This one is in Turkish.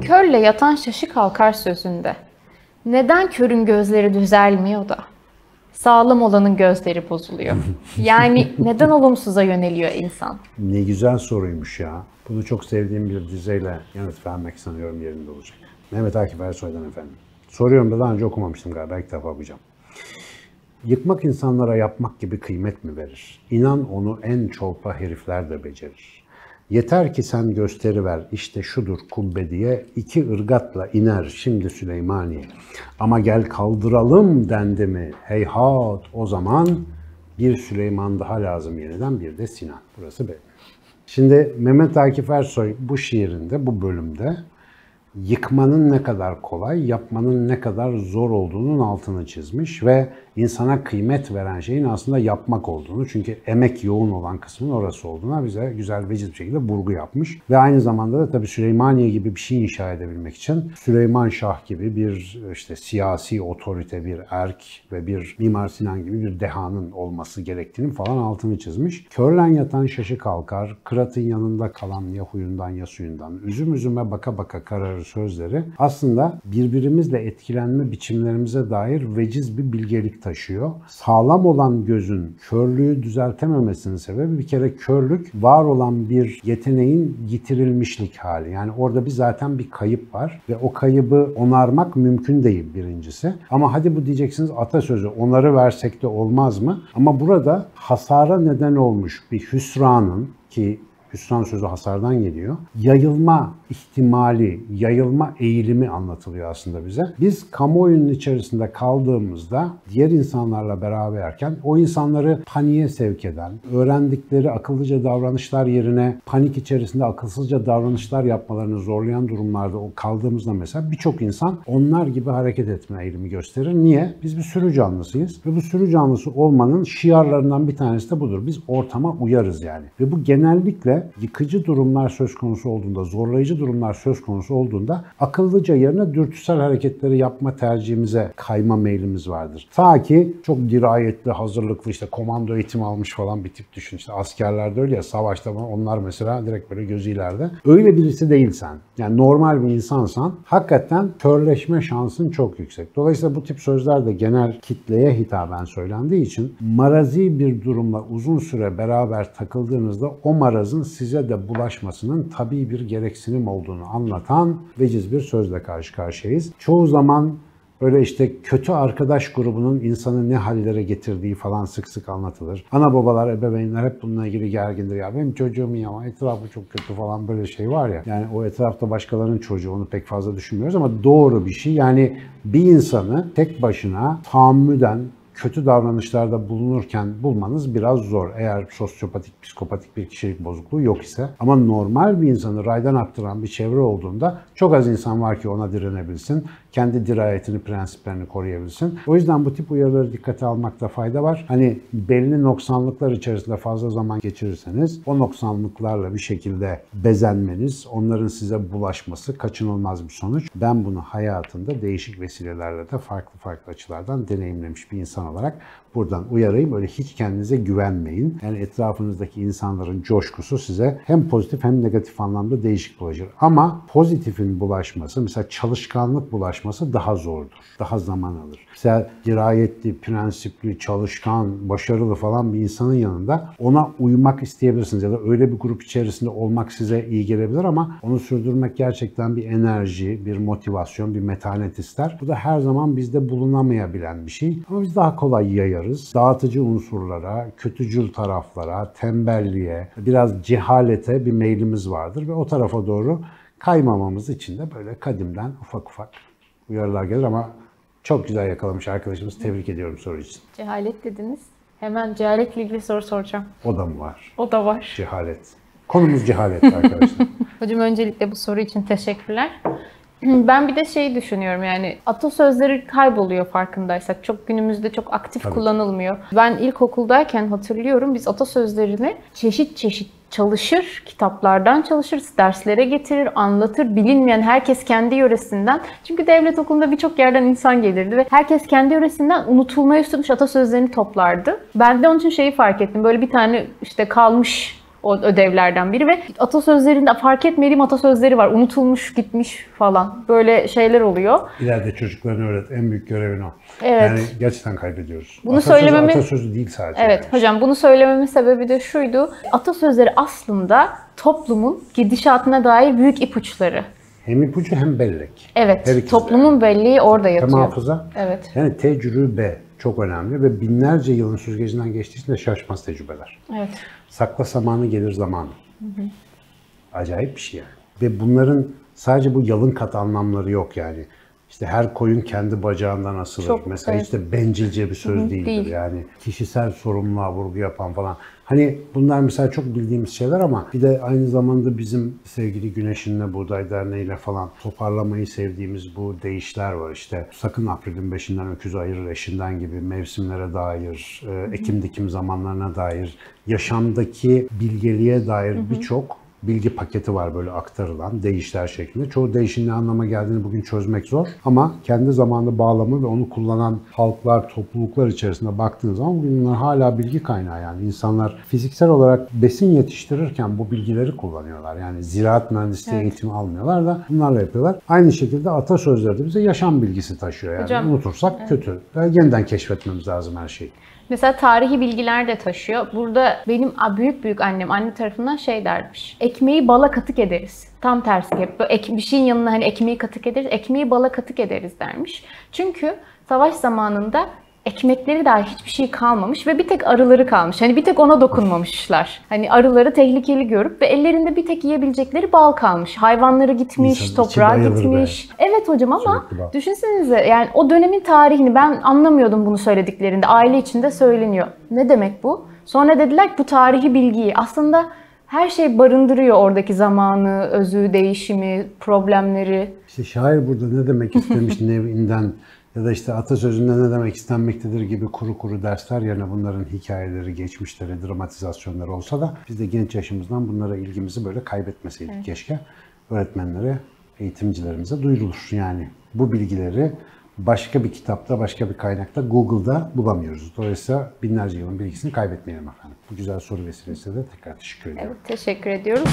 Körle yatan şaşı kalkar sözünde. Neden körün gözleri düzelmiyor da? Sağlam olanın gözleri bozuluyor. Yani neden olumsuza yöneliyor insan? Ne güzel soruymuş ya. Bunu çok sevdiğim bir dizeyle yanıt vermek sanıyorum yerinde olacak. Mehmet Akif Ersoy'dan efendim. Soruyorum da daha önce okumamıştım galiba. İlk defa okuyacağım. Yıkmak insanlara yapmak gibi kıymet mi verir? İnan onu en çolpa herifler de becerir. Yeter ki sen gösteri ver işte şudur kubbe diye iki ırgatla iner şimdi Süleymaniye. Ama gel kaldıralım dendi mi heyhat o zaman bir Süleyman daha lazım yeniden bir de Sinan. Burası benim. Şimdi Mehmet Akif Ersoy bu şiirinde, bu bölümde yıkmanın ne kadar kolay, yapmanın ne kadar zor olduğunun altını çizmiş ve insana kıymet veren şeyin aslında yapmak olduğunu çünkü emek yoğun olan kısmın orası olduğuna bize güzel veciz bir şekilde vurgu yapmış. Ve aynı zamanda da tabii Süleymaniye gibi bir şey inşa edebilmek için Süleyman Şah gibi bir işte siyasi otorite, bir erk ve bir Mimar Sinan gibi bir dehanın olması gerektiğini falan altını çizmiş. Körlen yatan şaşı kalkar, kıratın yanında kalan ya huyundan ya suyundan, üzüm üzüme baka baka kararır sözleri aslında birbirimizle etkilenme biçimlerimize dair veciz bir bilgelik taşıyor. Sağlam olan gözün körlüğü düzeltememesinin sebebi bir kere körlük var olan bir yeteneğin yitirilmişlik hali. Yani orada bir zaten bir kayıp var ve o kaybı onarmak mümkün değil birincisi. Ama hadi bu diyeceksiniz atasözü onarı versek de olmaz mı? Ama burada hasara neden olmuş bir hüsranın ki hüsran sözü hasardan geliyor. Yayılma ihtimali, yayılma eğilimi anlatılıyor aslında bize. Biz kamuoyunun içerisinde kaldığımızda diğer insanlarla beraberken o insanları paniğe sevk eden, öğrendikleri akıllıca davranışlar yerine panik içerisinde akılsızca davranışlar yapmalarını zorlayan durumlarda kaldığımızda mesela birçok insan onlar gibi hareket etme eğilimi gösterir. Niye? Biz bir sürü canlısıyız ve bu sürü canlısı olmanın şiarlarından bir tanesi de budur. Biz ortama uyarız yani. Ve bu genellikle yıkıcı durumlar söz konusu olduğunda, zorlayıcı durumlar söz konusu olduğunda akıllıca yerine dürtüsel hareketleri yapma tercihimize kayma meylimiz vardır. Ta ki çok dirayetli, hazırlıklı işte komando eğitimi almış falan bir tip düşün. İşte askerlerde öyle ya savaşta onlar mesela direkt böyle gözü ileride. Öyle birisi değilsen, yani normal bir insansan hakikaten körleşme şansın çok yüksek. Dolayısıyla bu tip sözler de genel kitleye hitaben söylendiği için marazi bir durumla uzun süre beraber takıldığınızda o marazın size de bulaşmasının tabii bir gereksinim olduğunu anlatan veciz bir sözle karşı karşıyayız. Çoğu zaman Öyle işte kötü arkadaş grubunun insanı ne hallere getirdiği falan sık sık anlatılır. Ana babalar, ebeveynler hep bununla ilgili gergindir. Ya benim çocuğum ama etrafı çok kötü falan böyle şey var ya. Yani o etrafta başkalarının çocuğu onu pek fazla düşünmüyoruz ama doğru bir şey. Yani bir insanı tek başına tahammüden, kötü davranışlarda bulunurken bulmanız biraz zor. Eğer sosyopatik, psikopatik bir kişilik bozukluğu yok ise. Ama normal bir insanı raydan attıran bir çevre olduğunda çok az insan var ki ona direnebilsin. Kendi dirayetini, prensiplerini koruyabilsin. O yüzden bu tip uyarıları dikkate almakta fayda var. Hani belli noksanlıklar içerisinde fazla zaman geçirirseniz o noksanlıklarla bir şekilde bezenmeniz, onların size bulaşması kaçınılmaz bir sonuç. Ben bunu hayatında değişik vesilelerle de farklı farklı açılardan deneyimlemiş bir insan olarak buradan uyarayım. Öyle hiç kendinize güvenmeyin. Yani etrafınızdaki insanların coşkusu size hem pozitif hem negatif anlamda değişik bulaşır. Ama pozitifin bulaşması, mesela çalışkanlık bulaşması daha zordur. Daha zaman alır. Mesela dirayetli, prensipli, çalışkan, başarılı falan bir insanın yanında ona uymak isteyebilirsiniz. Ya da öyle bir grup içerisinde olmak size iyi gelebilir ama onu sürdürmek gerçekten bir enerji, bir motivasyon, bir metanet ister. Bu da her zaman bizde bulunamayabilen bir şey. Ama biz daha kolay yayarız. Dağıtıcı unsurlara, kötücül taraflara, tembelliğe, biraz cehalete bir meylimiz vardır ve o tarafa doğru kaymamamız için de böyle kadimden ufak ufak uyarılar gelir ama çok güzel yakalamış arkadaşımız. Tebrik ediyorum soru için. Cehalet dediniz. Hemen cehaletle ilgili soru soracağım. O da mı var? O da var. Cehalet. Konumuz cehalet arkadaşlar. Hocam öncelikle bu soru için teşekkürler. Ben bir de şey düşünüyorum yani atasözleri kayboluyor farkındaysak. Çok günümüzde çok aktif Tabii. kullanılmıyor. Ben ilkokuldayken hatırlıyorum biz atasözlerini çeşit çeşit çalışır, kitaplardan çalışır, derslere getirir, anlatır, bilinmeyen herkes kendi yöresinden. Çünkü devlet okulunda birçok yerden insan gelirdi ve herkes kendi yöresinden unutulmaya üstünmüş atasözlerini toplardı. Ben de onun için şeyi fark ettim. Böyle bir tane işte kalmış o ödevlerden biri ve atasözlerinde fark etmediğim atasözleri var. Unutulmuş, gitmiş falan. Böyle şeyler oluyor. İleride çocuklarına öğret. En büyük görevin o. Evet. Yani gerçekten kaybediyoruz. Bunu atasözü, söylememi- atasözü değil sadece. Evet yani. hocam bunu söylememin sebebi de şuydu. Atasözleri aslında toplumun gidişatına dair büyük ipuçları. Hem ipucu hem bellek. Evet, toplumun belleği orada Hem yatıyor. hafıza. Evet. Yani tecrübe çok önemli ve binlerce yılın süzgecinden geçtiği için de şaşmaz tecrübeler. Evet. Sakla zamanı gelir zamanı. Acayip bir şey yani. Ve bunların sadece bu yalın kat anlamları yok yani. İşte her koyun kendi bacağından asılır. Çok, Mesela evet. işte bencilce bir söz değildir değil. yani. Kişisel sorumluluğa vurgu yapan falan. Hani bunlar mesela çok bildiğimiz şeyler ama bir de aynı zamanda bizim sevgili Güneşin'le Buğday Derneği'yle falan toparlamayı sevdiğimiz bu deyişler var işte. Sakın April'in beşinden öküzü ayırır eşinden gibi mevsimlere dair, e, ekim dikim zamanlarına dair, yaşamdaki bilgeliğe dair birçok bilgi paketi var böyle aktarılan değişler şeklinde. Çoğu değişin ne anlama geldiğini bugün çözmek zor ama kendi zamanlı bağlamı ve onu kullanan halklar, topluluklar içerisinde baktığınız zaman bugün bunlar hala bilgi kaynağı yani. insanlar fiziksel olarak besin yetiştirirken bu bilgileri kullanıyorlar. Yani ziraat mühendisliği eğitimi almıyorlar da bunlarla yapıyorlar. Aynı şekilde atasözleri de bize yaşam bilgisi taşıyor yani. Hocam, Unutursak kötü. Ve yeniden keşfetmemiz lazım her şeyi. Mesela tarihi bilgiler de taşıyor. Burada benim büyük büyük annem anne tarafından şey dermiş. Ekmeği bala katık ederiz. Tam tersi hep böyle ek, bir şeyin yanına hani ekmeği katık ederiz. Ekmeği bala katık ederiz dermiş. Çünkü savaş zamanında ekmekleri dahi hiçbir şey kalmamış ve bir tek arıları kalmış. Hani bir tek ona dokunmamışlar. Hani arıları tehlikeli görüp ve ellerinde bir tek yiyebilecekleri bal kalmış. Hayvanları gitmiş, İnsanın toprağa bayılır be. gitmiş. Evet hocam ama Sürekli düşünsenize yani o dönemin tarihini ben anlamıyordum bunu söylediklerinde. Aile içinde söyleniyor. Ne demek bu? Sonra dediler ki bu tarihi bilgiyi aslında her şey barındırıyor oradaki zamanı, özü, değişimi, problemleri. İşte şair burada ne demek istemiş nevinden ya da işte atasözünde ne demek istenmektedir gibi kuru kuru dersler yerine bunların hikayeleri, geçmişleri, dramatizasyonları olsa da biz de genç yaşımızdan bunlara ilgimizi böyle kaybetmeseydik keşke. Öğretmenlere, eğitimcilerimize duyurulur. Yani bu bilgileri başka bir kitapta, başka bir kaynakta, Google'da bulamıyoruz. Dolayısıyla binlerce yılın bilgisini kaybetmeyelim efendim. Bu güzel soru vesilesiyle de tekrar teşekkür ediyorum. Evet, teşekkür ediyoruz.